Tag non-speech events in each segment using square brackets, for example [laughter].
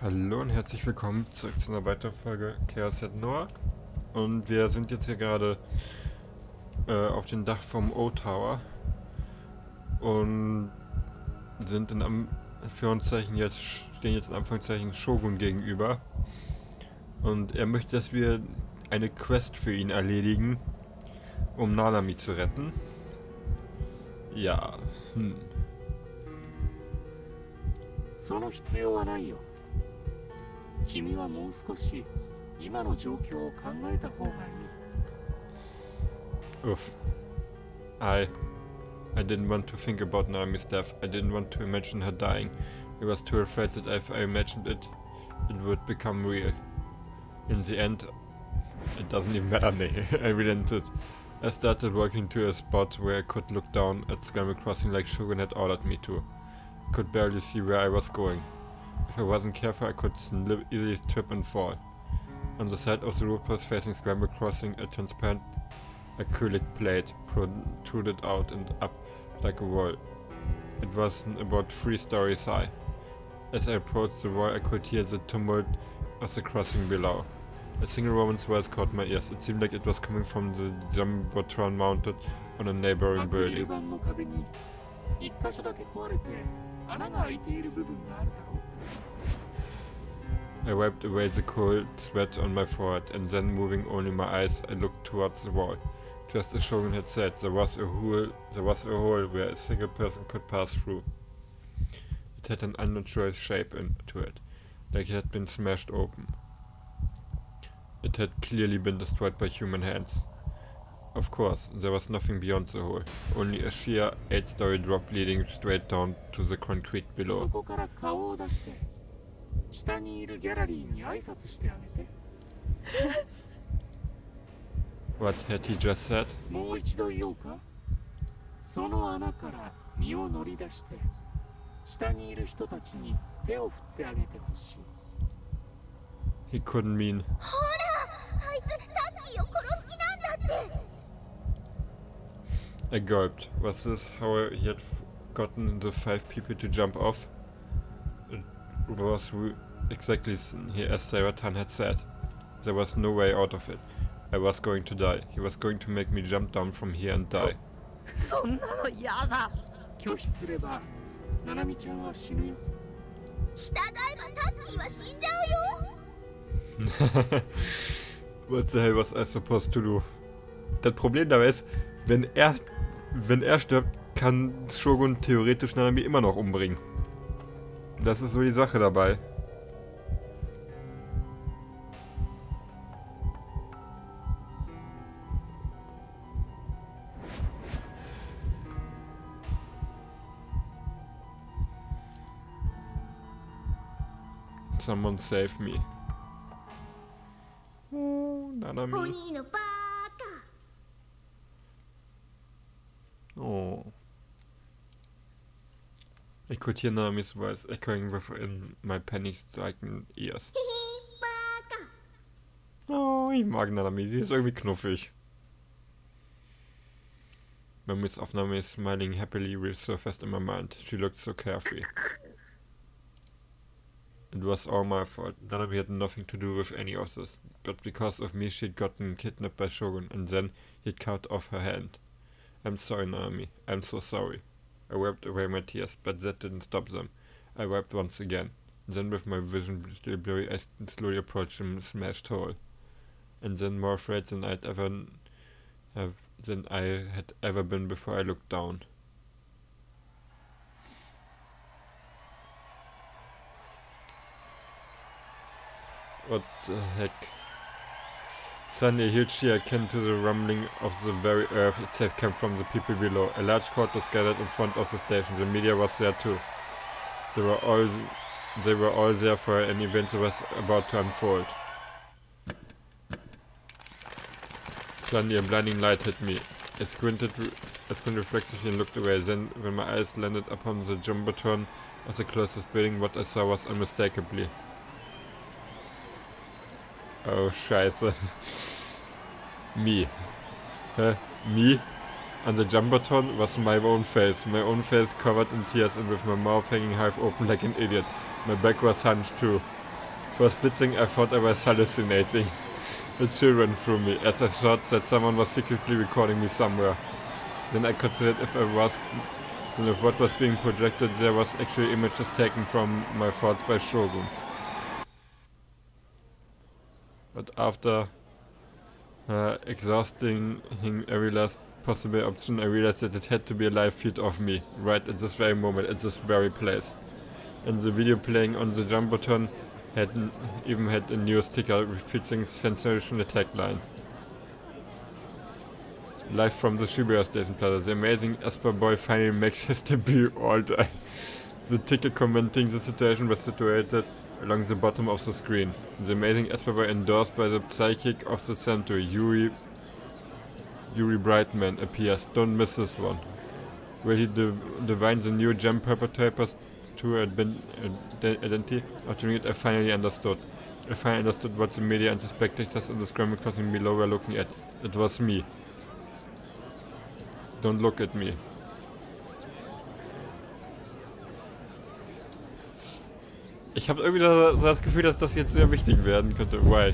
Hallo und herzlich willkommen zurück zu einer weiteren Folge Chaos at Noah. Und wir sind jetzt hier gerade äh, auf dem Dach vom O-Tower und sind in Anführungszeichen jetzt, stehen jetzt in Anführungszeichen Shogun gegenüber. Und er möchte, dass wir eine Quest für ihn erledigen, um Nanami zu retten. Ja, hm. その必要はないよ 君はもう少し今の状況を考えた方がいい Oof. I I didn't want to think about Nami's death. I didn't want to imagine her dying. I was too afraid that if I imagined it, it would become real. In the end, it doesn't even matter, nee. [laughs] I relented. I started walking to a spot where I could look down at Scramble Crossing like Shogun had ordered me to. I could barely see where I was going. If I wasn't careful, I could easily trip and fall. On the side of the road was facing Scramble Crossing, a transparent acrylic plate protruded out and up like a wall. It was about three stories high. As I approached the wall, I could hear the tumult of the crossing below. A single woman's voice caught my ears. It seemed like it was coming from the Jumbotron mounted on a neighboring building. I wiped away the cold sweat on my forehead, and then, moving only my eyes, I looked towards the wall. Just as Shogun had said, there was a hole. There was a hole where a single person could pass through. It had an unnatural shape into it, like it had been smashed open. It had clearly been destroyed by human hands. Of course, there was nothing beyond the hole, only a sheer eight-story drop leading straight down to the concrete below. こから顔を出して下にいるギャラリーに挨拶してあげて What had he just said? もう一度言おうかその穴から身を乗り出して下にいる人たちに手を振ってあげてほしい He couldn't mean ほらあいつタッキーを殺す気なんだって I gulped. Was this how he had f- gotten the five people to jump off? It was re- exactly s- he- as Saratan had said. There was no way out of it. I was going to die. He was going to make me jump down from here and die. そんなの嫌だ拒否すればナナミちゃんは死ぬよ従えばタッキーは死んじゃうよ [laughs] [laughs] What the hell was I supposed to do? Das Problem dabei ist, wenn er, wenn er stirbt, kann Shogun theoretisch Nanami immer noch umbringen. Das ist so die Sache dabei. someone save me. Oh, Nanami. Oh. I could hear Nanami's voice echoing within my panic-stricken ears. Oh, ich mag Nanami, sie ist irgendwie knuffig. Mami's Aufnahme is smiling happily resurfaced in my mind. She looked so carefree. It was all my fault. Nanami had nothing to do with any of this. But because of me, she'd gotten kidnapped by Shogun, and then he'd cut off her hand. I'm sorry, Nanami. I'm so sorry. I wiped away my tears, but that didn't stop them. I wiped once again. Then, with my vision still blurry, I slowly approached the smashed hole. And then, more afraid than I'd ever have than I had ever been before I looked down. What the heck? Suddenly, a huge cheer akin to the rumbling of the very earth itself came from the people below. A large crowd was gathered in front of the station. The media was there too. They were all they were all there for an event that was about to unfold. Suddenly, a blinding light hit me. I squinted, I squinted reflexively and looked away. Then, when my eyes landed upon the jumbotron of the closest building, what I saw was unmistakably. Oh, scheiße. Me. Hä? Me? On the jumbotron was my own face. My own face covered in tears and with my mouth hanging half open like an idiot. My back was hunched too. For a I thought I was hallucinating. A chill ran through me as I thought that someone was secretly recording me somewhere. Then I considered if I was then if what was being projected there was actually images taken from my thoughts by Shogun. But after uh, exhausting every last possible option, I realized that it had to be a live feed of me, right at this very moment, at this very place. And the video playing on the Jumbotron had even had a new sticker featuring sensational taglines. Live from the Shibuya Station Plaza, the amazing Esper Boy finally [laughs] makes his debut all day. [laughs] The ticket commenting the situation was situated along the bottom of the screen. The amazing Esper Boy endorsed by the psychic of the century, Yuri Yuri Brightman appears. Don't miss this one. Where he div divine the New Gen perpetrators to identity. After it, I finally understood. I finally understood what the media and the spectators in the scramble crossing below were looking at. It was me. Don't look at me. Ich habe irgendwie das Gefühl, dass das jetzt sehr wichtig werden könnte. Why?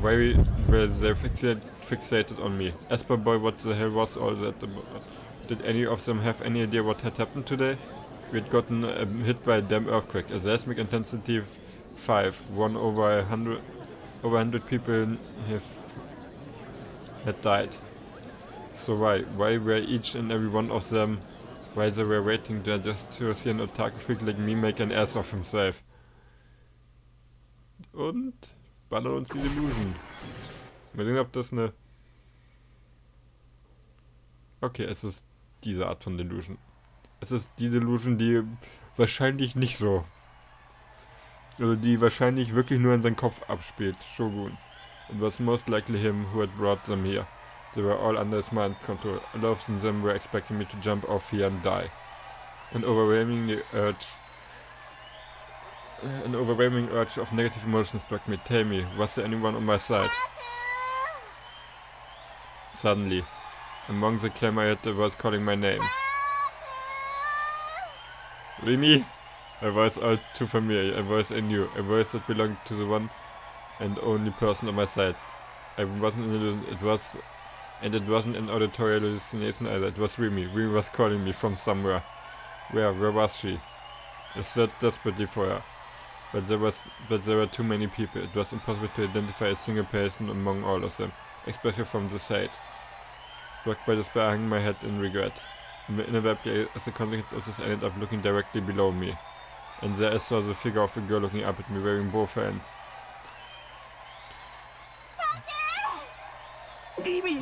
Why were they fixated, fixated on me? Esper Boy, what the hell was all that about? Did any of them have any idea what had happened today? We had gotten uh, hit by a damn earthquake. A seismic intensity 5. One over 100, over 100 people have had died. So why? Why were each and every one of them while they were waiting there just to see an otaku freak like me make an ass of himself? Und ballern uns die Delusion. Mal sehen, ob das eine... Okay, es ist diese Art von Delusion. Es ist die Delusion, die wahrscheinlich nicht so. Also die wahrscheinlich wirklich nur in seinem Kopf abspielt. Shogun. It was most likely him who had brought them here. They were all under his mind control. All of them were expecting me to jump off here and die. An overwhelming urge an overwhelming urge of negative emotions struck me. Tell me, was there anyone on my side? Suddenly, among the clamor I heard the voice calling my name. Rimi? A voice all too familiar, a voice I knew, a voice that belonged to the one and only person on my side. I wasn't in it was and it wasn't an auditory hallucination either, it was Rimi. Rimi was calling me from somewhere. Where, where was she? I searched desperately for her. But there was but there were too many people. It was impossible to identify a single person among all of them, especially from the side. Struck by despair, I hung my head in regret. Inevitably, as a consequence of this, I ended up looking directly below me. And there I saw the figure of a girl looking up at me, wearing both hands.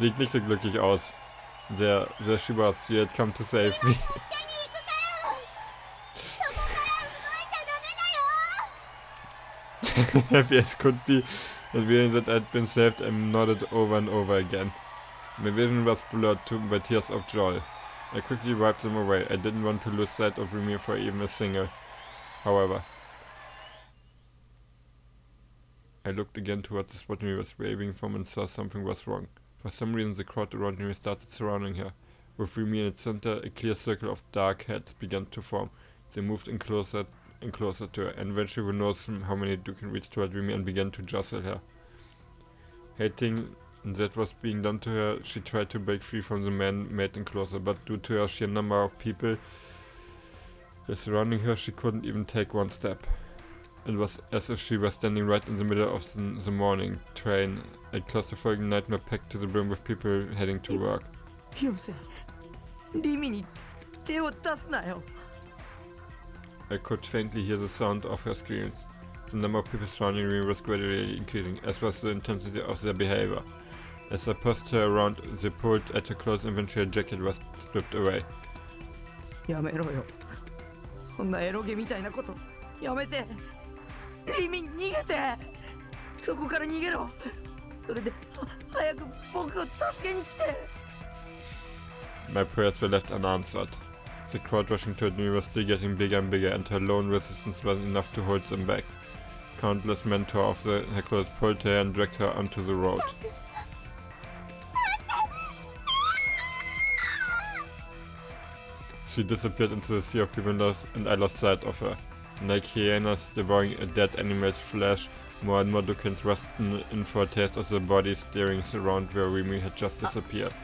Sieht nicht so glücklich aus. Sehr, sehr come to save me. [laughs] happy as could be, revealing that I'd been saved and nodded over and over again. My vision was blurred too by tears of joy. I quickly wiped them away. I didn't want to lose sight of Rimi for even a single. However, I looked again towards the spot Rimi was waving from and saw something was wrong. For some reason the crowd around me started surrounding her. With Rimi in its center, a clear circle of dark heads began to form. They moved in closer and closer to her, and eventually we noticed how many Duke can reach toward Rimi and began to jostle her. Hating that was being done to her, she tried to break free from the man-made enclosure, but due to her sheer number of people surrounding her, she couldn't even take one step. It was as if she was standing right in the middle of the, the morning train, a claustrophobic nightmare packed to the brim with people heading to work. よせリミに手を出すなよ I could faintly hear the sound of her screams. The number of people surrounding me was gradually increasing, as was the intensity of their behavior. As I pushed her around, they pulled at her clothes and eventually her jacket was stripped away. やめろよそんなエロゲみたいなことやめて リミ逃げてそこから逃げろそれでは早く僕を助けに来て My prayers were left unanswered. The crowd rushing toward me was still getting bigger and bigger, and her lone resistance wasn't enough to hold them back. Countless men tore off the, her clothes, pulled her, and dragged her onto the road. She disappeared into the sea of people, and I lost sight of her. like hyenas devouring a dead animal's flesh, more and more Dukins rusted in for a taste of the body staring around where Rimi had just disappeared.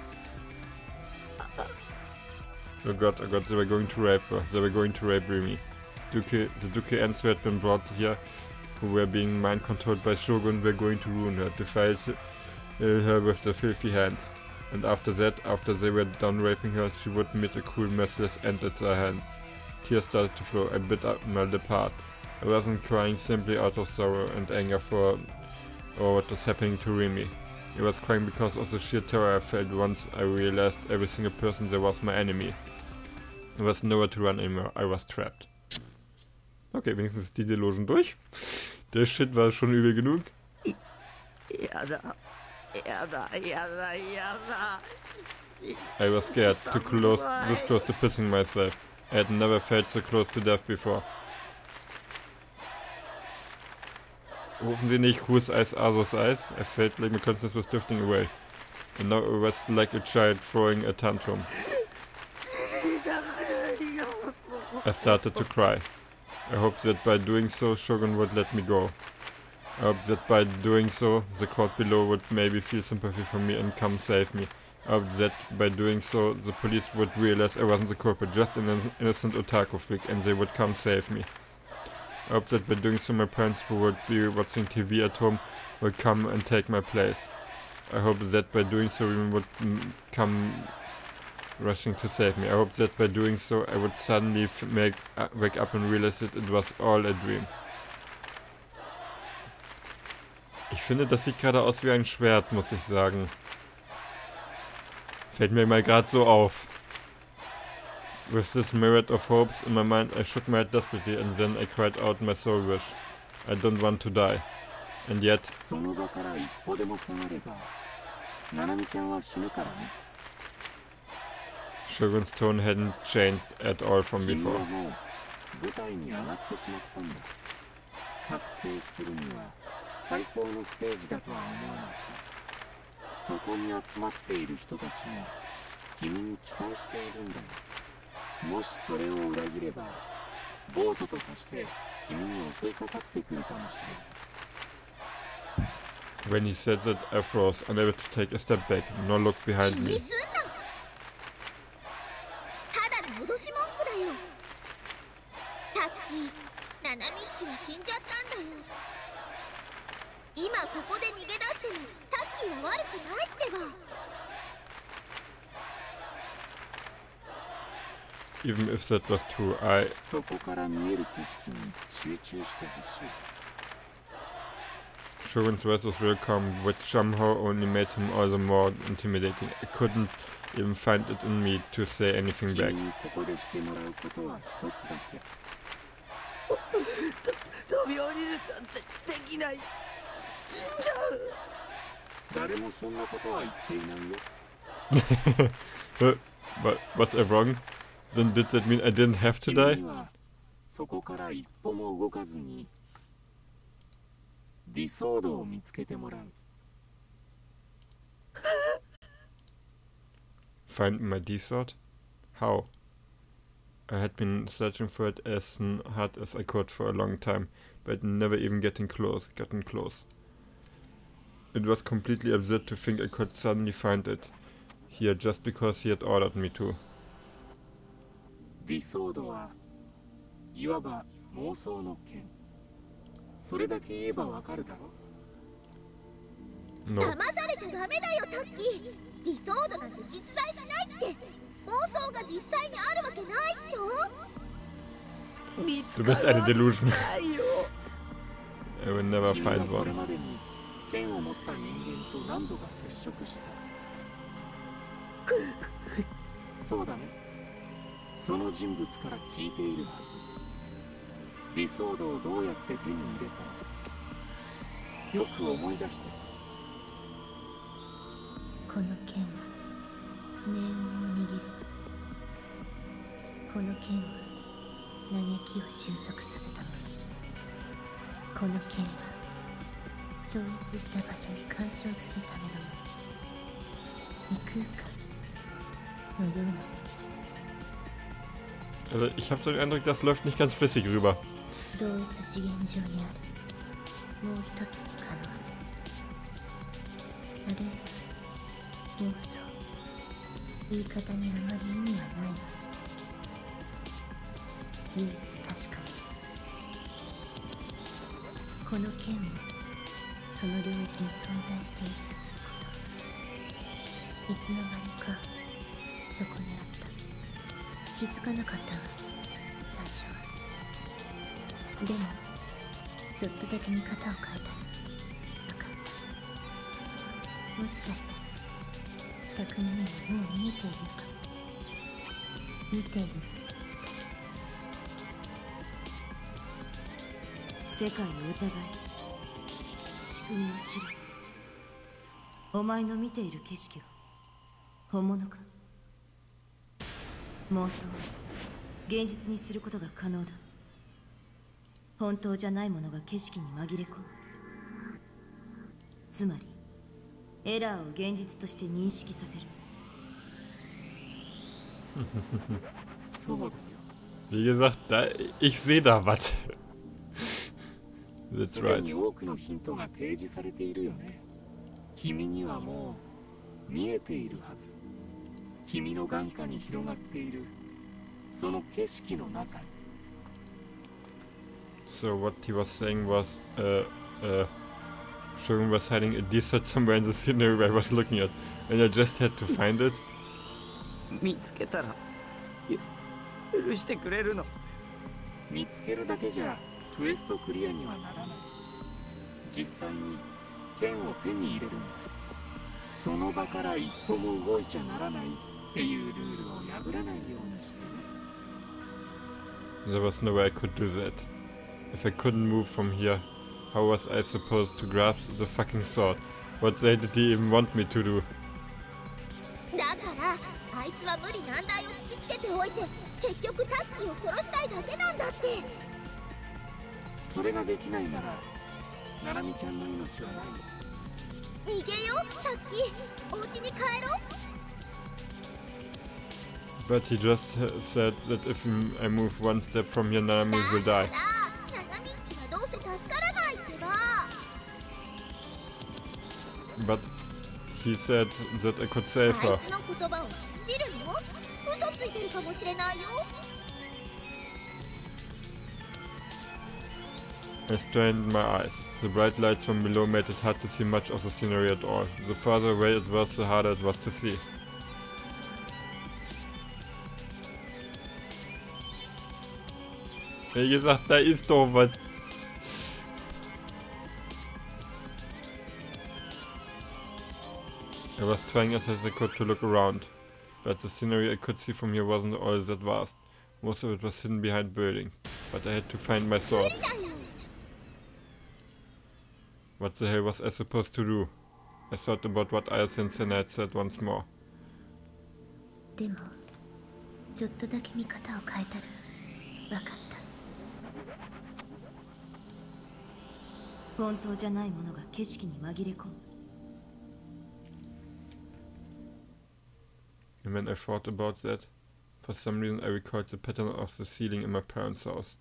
Oh god, oh god, they were going to rape her. They were going to rape Rimi. Duke, the Duke ants who had been brought here, who were being mind controlled by Shogun, were going to ruin her, defile uh, her with their filthy hands. And after that, after they were done raping her, she would meet a cruel, merciless end at their hands. Tears started to flow a bit up my lip hard. I wasn't crying simply out of sorrow and anger for or what was happening to Remy. I was crying because of the sheer terror I felt once I realized every single person there was my enemy. There was nowhere to run anymore, I was trapped. Okay, wenigstens ist die Delogen durch. Der Shit war schon übel genug. Erda. Erda, Erda, Erda. I was scared, too close, this close to pissing myself. I had never felt so close to death before. Rufen Sie nicht Whose Eyes Asos Eyes? I er felt like my consciousness was drifting away. And now I was like a child throwing a tantrum. I started to cry. I hoped that by doing so Shogun would let me go. I hoped that by doing so the crowd below would maybe feel sympathy for me and come save me. Hoped that by doing so the police would realize I wasn't the culprit, just an in- innocent otaku freak and they would come save me. I hoped that by doing so my parents who would be watching TV at home would come and take my place. I hope that by doing so women would come rushing to save me. I hope that by doing so I would suddenly make, uh, wake up and realize that it was all a dream. Ich finde, das sieht gerade aus wie ein Schwert, muss ich sagen. Fällt mir mal gerade so auf. With this myriad of hopes in my mind, I shook my head desperately and then I cried out my soul wish. I don't want to die. And yet... Shogun's tone hadn't changed at all from before. そこに集まっている人たちも君に期待しているんだよもしそれを裏切ればボートと化して君に襲いかかってくるかもしれない When he said that, I froze, unable to take a step back, nor look behind me. すんなただの脅し文句だよタッキーナナミッチは死んじゃったんだよ今ここで逃げ出してもタッキーは悪くないってば Even if that was true, I そこから見える景色に集中してほしい Shogun's voice was very calm, which somehow only made him all the more intimidating. I couldn't even find it in me to say anything 君 back. に[laughs] ここでしてもらうことは一つだけ飛び降りるなんてできない死んじゃう [laughs] 誰もそんなことは言っていないよ Uh, but was I wrong? Then did that mean I didn't have to 君 die? にはそこから一歩も動かずに理想度を見つけてもらう Find my D sword? How? I had been searching for it as n- hard as I could for a long time, but never even getting close, gotten close. It was completely absurd to think I could suddenly find it here just because he had ordered me to. 理想度はいわば妄想の剣それだけ言えばわかるだろ No. 騙されちゃダメだよタッキー理想度なんて実在しないって妄想が実際にあるわけないっしょ見つ Du か bist る eine わけ Delusion. ないよ I will never 君は find これ one. 剣を持った人間と何度か接触した。そうだね。その人物から聞いているはず。理想度をどうやって手に入れたのよく思い出して。この剣は念を握る。この剣は嘆きを収束させた。この剣は超越した場所に干渉するためのもの異空間のようなも Also ich habe so den Eindruck, das läuft nicht ganz flüssig rüber. その領域に存在しているとい。うこといつの間にかそこにあった気づか。なかったわ最初はでもちょっとだけ見方を変えたら分かったもしかして匠にはもう見えているのか。見ている。世界を疑い。仕組みを知るお前の見ている景色は本物か妄想を現実にすることが可能だ。本当じゃないものが景色に紛れ込む。つまりエラーを現実として認識させる。そうだよ Wie gesagt, da, ich sehe da was. That's right. what he was saying was, uh, uh, Shogun was hiding a D-sword somewhere in the scenery I was looking at, and I just had to find it. [laughs] 見つけたら許してくれるの。見つけるだけじゃ。クエストクリアにはならない実際に剣を手に入れるんだその場から一歩も動いちゃならないっていうルールを破らないようにしてね There was no way I could do that. If I couldn't move from here, how was I supposed to grasp the fucking sword? What they did he even want me to do? だからあいつは無理難題を突きつけておいて結局タッキーを殺したいだけなんだって それができないならナナミちゃんの命はないよ逃げよタッキーお家に帰ろう But he just uh, said that if I move one step from here, Nanami will だ die. からナナミッチはどうせ助からないってば But he said that I could save あ her. I strained my eyes. The bright lights from below made it hard to see much of the scenery at all. The further away it was, the harder it was to see. Wie gesagt, da ist doch was. I was trying as I could to look around, but the scenery I could see from here wasn't all that vast. Most of it was hidden behind buildings, but I had to find my source. What the hell was I supposed to do? I thought about what Ayase and Senna had said once more. でもちょっとだけ見方を変えたら分かった本当じゃないものが景色に紛れ込む And when I thought about that, for some reason I recalled the pattern of the ceiling in my parents' house.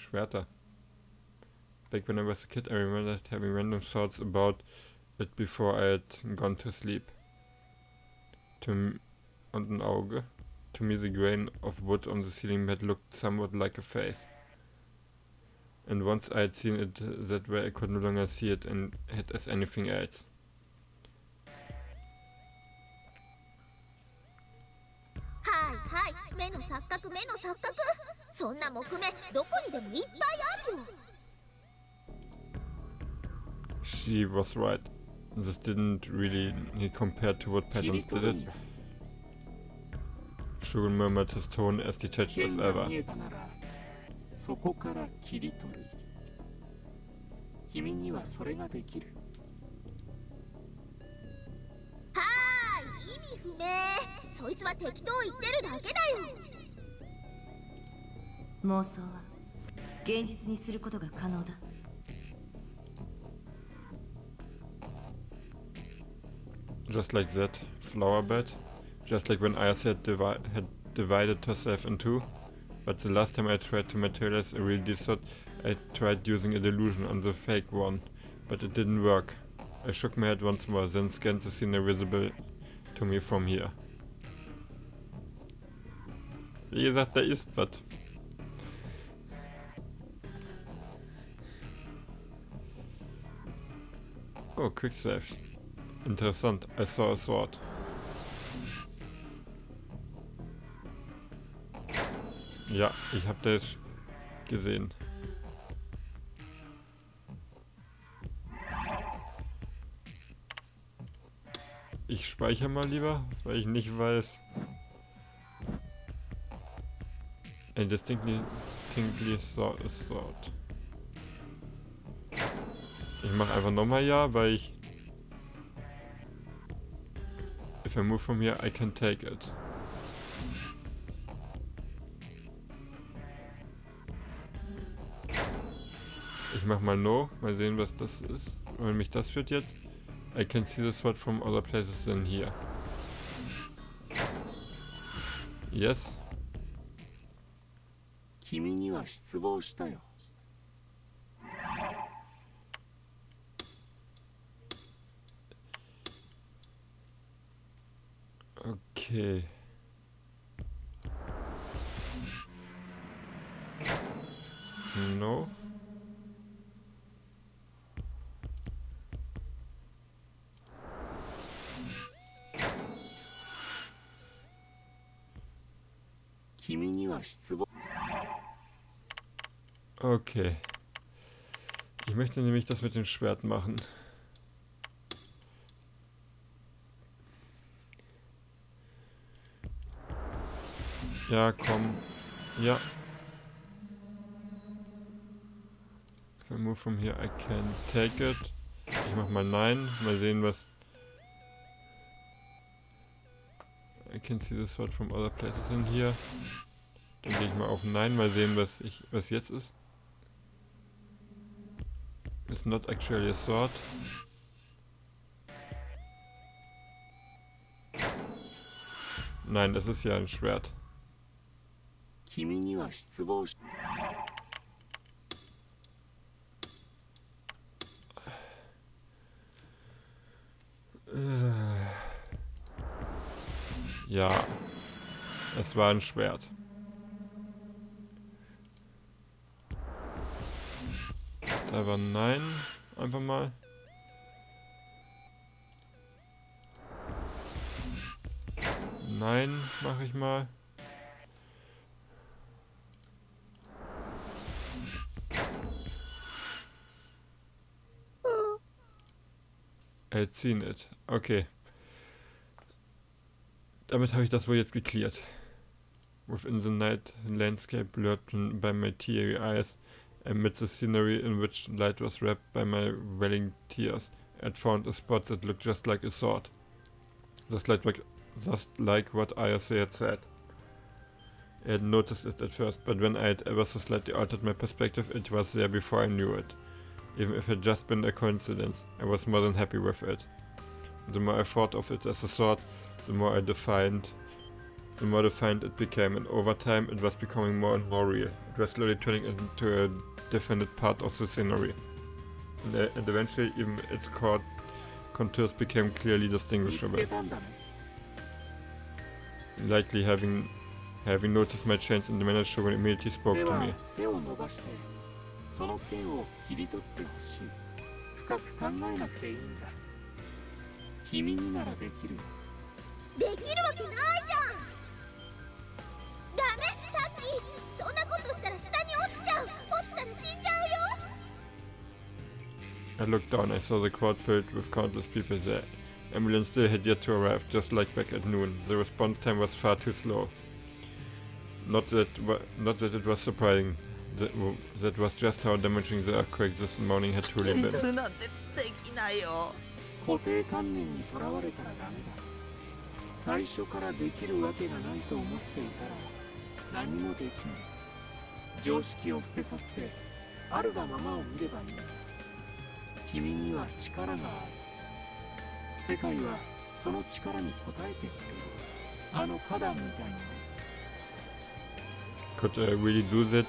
Schwerter. Back when I was a kid, I remembered having random thoughts about it before I had gone to sleep. To und ein Auge. To me, the grain of wood on the ceiling had looked somewhat like a face. And once I had seen it that way, I could no longer see it and it as anything else. 錯覚目の錯覚そんな木目どこにでもいっぱいあるよ She was right. This didn't really he compared to what patterns 取 did る it. んだ Shogun murmured his tone as detached 剣 as が ever. そこから切り取る君にはそれができるはーい意味不明そいつは適当言ってるだけだよ妄想は現実にすることが可能だ「Just like that flower bed just like when Ayase had, divi had divided herself in two but the last time I tried to materialize a real D-sword, I tried using a delusion on the fake one but it didn't work I shook my head once more then scanned the scene visible to me from here Wie gesagt, da ist was. Oh, quick save. Interessant. I saw a sword. Ja, ich hab das gesehen. Ich speichere mal lieber, weil ich nicht weiß. A distinctly, distinctly sword. Ich mache einfach nochmal ja, weil ich... If I move from here, I can take it. Ich mach mal no, mal sehen was das ist. Wenn mich das führt jetzt. I can see the sword from other places than here. Yes. 君には失望したよ Okay. No. Okay. Ich möchte nämlich das mit dem Schwert machen. Ja, komm. Ja. If I move from here, I can take it. Ich mach mal nein. Mal sehen, was... I can see the sword from other places in here. Dann gehe ich mal auf nein. Mal sehen, was ich was jetzt ist. It's not actually a sword. Nein, das ist ja ein Schwert. 君には失望し Ja, [sighs] es war ein Schwert. Da war Nein, einfach mal. Nein, mache ich mal. I'd seen it. Okay. Damit habe ich das wohl jetzt geklärt. Within the night landscape blurred by my teary eyes, amidst the scenery in which light was wrapped by my welling tears, I'd found a spot that looked just like a sword. Just like, just like what Ayase had said. I had noticed it at first, but when I had ever so slightly altered my perspective, it was there before I knew it. Even if it had just been a coincidence, I was more than happy with it. The more I thought of it as a thought, the more I defined the more defined it became, and over time it was becoming more and more real. It was slowly turning into a definite part of the scenery. And, uh, and eventually even its contours became clearly distinguishable. Likely having having noticed my change in the manager when immediately spoke to me. 手を伸ばしてその剣を切り取ってほしい深く考えなくていいんだ君にならできるよできるわけないじゃんダメタッキーそんなことしたら下に落ちちゃう落ちたら死んじゃうよ I looked down, I saw the crowd filled with countless people there. Ambulance still had yet to arrive, just like back at noon. The response time was far too slow. Not that, wa- not that it was surprising. That, that was just how damaging the earthquake this morning had 切 truly り been. 取るなんてできないよ固定観念にとらわれたらダメだ最初からできるわけがないと思っていたら何もできない常識を捨て去ってあるがままを見ればいい君には力がある世界はその力に応えてくれるあの花壇みたいにね Could I really do that?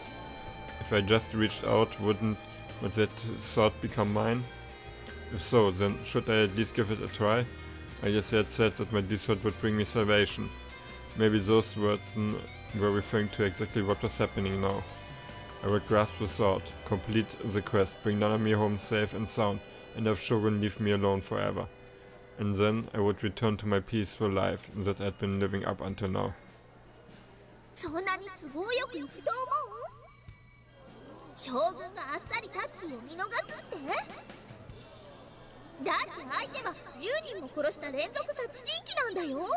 If I just reached out, wouldn't would that sword become mine? If so, then should I at least give it a try? I guess I had said that my D-sword would bring me salvation. Maybe those words were referring to exactly what was happening now. I would grasp the sword, complete the quest, bring Nanami home safe and sound, and have Shogun leave me alone forever. And then I would return to my peaceful life that I'd been living up until now. 将軍があっさりタッキーを見逃すってだって相手は10人も殺した連続殺人鬼なんだよ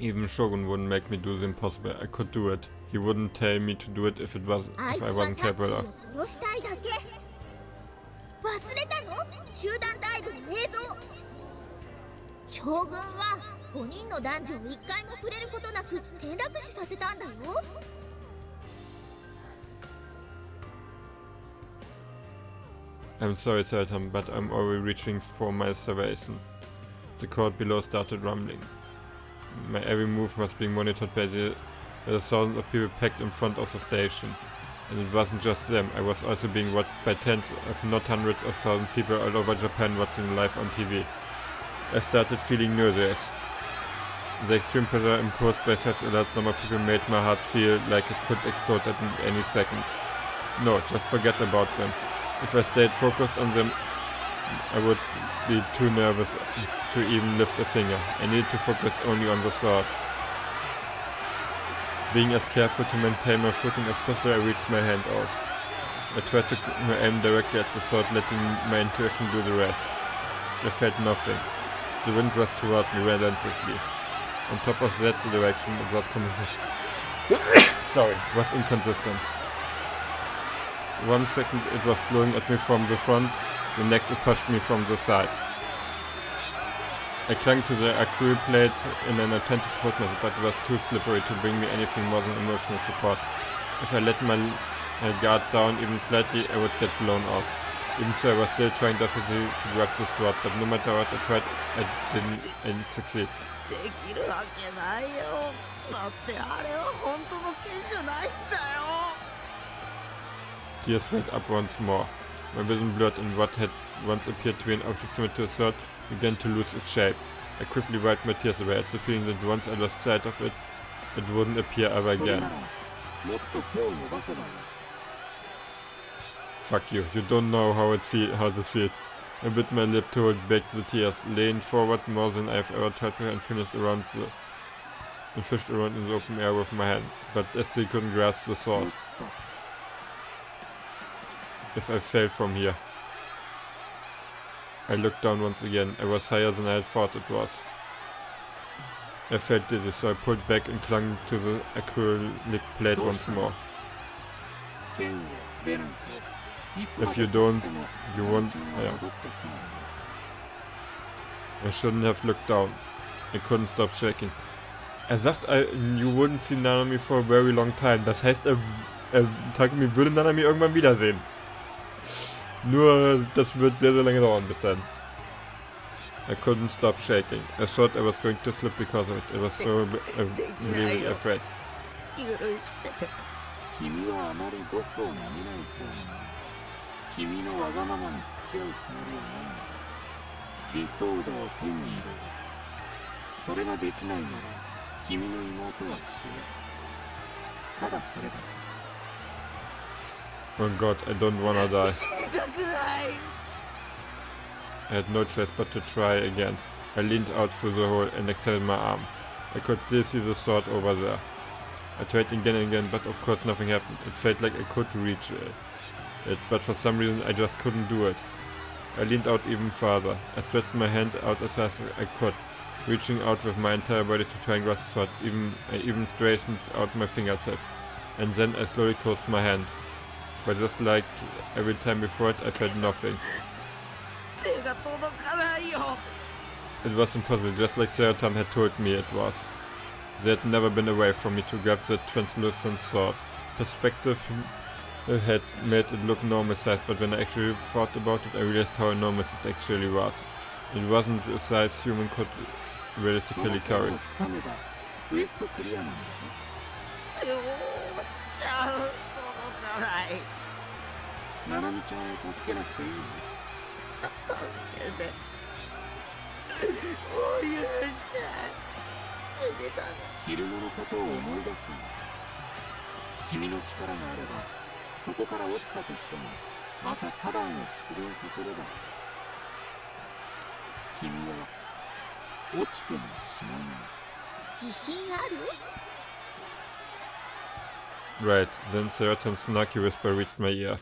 Even Shogun wouldn't make me do the impossible. I could do it. He wouldn't tell me to do it if it was if つ I は wasn't capable ー of. 忘れたの集団ダイブの映像将軍は5人の男女を1回も触れることなく転落死させたんだよ I'm sorry, Sultan, but I'm already reaching for my salvation. The court below started rumbling. My every move was being monitored by the, by the thousands of people packed in front of the station. And it wasn't just them, I was also being watched by tens, if not hundreds of thousands of people all over Japan watching live on TV. I started feeling nauseous. The extreme pressure imposed by such a large number of people made my heart feel like it could explode at any second. No, just forget about them. If I stayed focused on them, I would be too nervous to even lift a finger. I needed to focus only on the sword. Being as careful to maintain my footing as possible, I reached my hand out. I tried to aim directly at the sword, letting my intuition do the rest. I felt nothing. The wind was toward me relentlessly. On top of that, the direction it was coming [coughs] from sorry, was inconsistent. One second it was blowing at me from the front, the next it pushed me from the side. I clung to the acrylic plate in an attempt to support myself, but it was too slippery to bring me anything more than emotional support. If I let my, my guard down even slightly, I would get blown off. Even so, I was still trying desperately to grab the sword, but no matter what I tried, I didn't, I didn't succeed. できるわけないよだってあれは本当の剣じゃないんだよ tears went up once more. My vision blurred and what had once appeared to be an object similar to a sword began to lose its shape. I quickly wiped my tears away. It's the feeling that once I lost sight of it, it wouldn't appear ever again. Fuck you, you don't know how it feel how this feels. I bit my lip to hold back the tears, leaned forward more than I've ever tried to and finished around the and fished around in the open air with my hand, but I still couldn't grasp the sword. if I fell from here. I looked down once again. I was higher than I had thought it was. I felt dizzy, so I pulled back and clung to the acrylic plate once more. If you don't, you won't... Yeah. I shouldn't have looked down. I couldn't stop shaking. Er sagt, I, you wouldn't see Nanami for a very long time. Das heißt, er, er Takumi würde Nanami irgendwann wiedersehen. Nur, das wird sehr, sehr lange dauern bis dann. I couldn't stop shaking. I thought I was going to slip because of it. I was so uh, really afraid. Oh god, I don't wanna [laughs] die. I had no choice but to try again. I leaned out through the hole and extended my arm. I could still see the sword over there. I tried again and again, but of course nothing happened. It felt like I could reach it, but for some reason I just couldn't do it. I leaned out even farther. I stretched my hand out as fast as I could, reaching out with my entire body to try and grasp the sword. Even, I even straightened out my fingertips. And then I slowly closed my hand. But just like every time before it, I felt nothing. It was impossible, just like Seira-tan had told me it was. There had never been a way for me to grab the translucent sword. Perspective had made it look normal size, but when I actually thought about it, I realized how enormous it actually was. It wasn't a size human could realistically carry. なないナナミちゃんを助けなくていいの助けてもう許して死にたね昼間のことを思い出すんだ君の力があればそこから落ちたとしてもまた花壇を出現させれば君は落ちても死なない。自信ある？Right, then Seraton's snarky whisper reached my ear.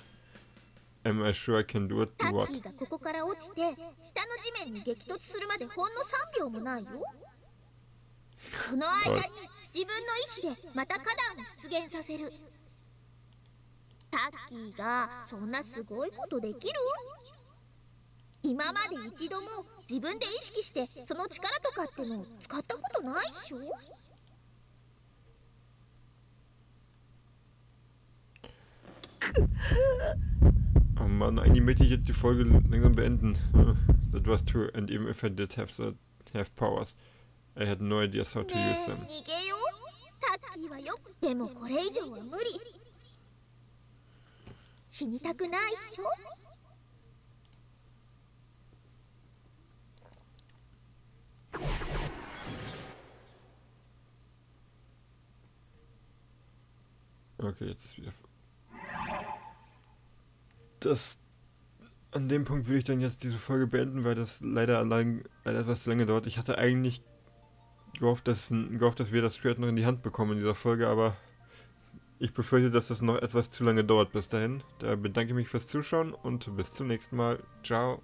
Am I sure I can do it? タ Do ッ what? キーがここから落ちて下の地面に激突するまでほんの3秒もないよその間に自分の意志でまた花壇を出現させるタッキーがそんなすごいことできる今まで一度も自分で意識してその力とかってのを使ったことないっしょ Oh Mann, eigentlich möchte ich jetzt die Folge langsam beenden. [laughs] That was true, and even if I did have the have powers, I had no idea how to ね use え them. 逃げようタッキーはよくでもこれ以上は無理死にたくないっしょ Okay, jetzt ist wieder. das. An dem Punkt will ich dann jetzt diese Folge beenden, weil das leider, lang, leider etwas zu lange dauert. Ich hatte eigentlich gehofft dass, gehofft, dass wir das Schwert noch in die Hand bekommen in dieser Folge, aber ich befürchte, dass das noch etwas zu lange dauert bis dahin. Da bedanke ich mich fürs Zuschauen und bis zum nächsten Mal. Ciao.